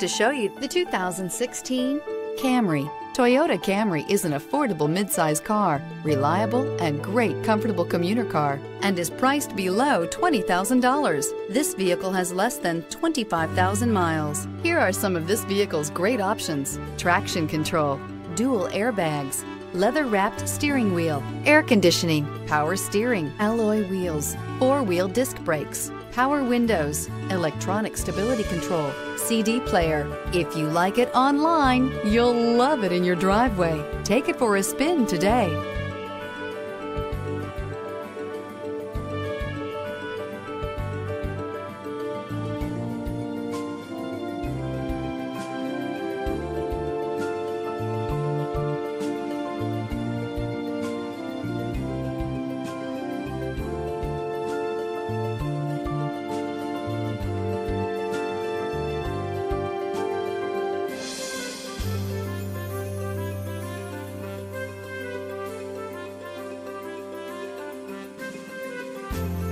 to show you the 2016 Camry. Toyota Camry is an affordable midsize car, reliable and great comfortable commuter car, and is priced below $20,000. This vehicle has less than 25,000 miles. Here are some of this vehicle's great options. Traction control, dual airbags, leather-wrapped steering wheel, air conditioning, power steering, alloy wheels, four-wheel disc brakes, power windows, electronic stability control, CD player. If you like it online, you'll love it in your driveway. Take it for a spin today. Bye.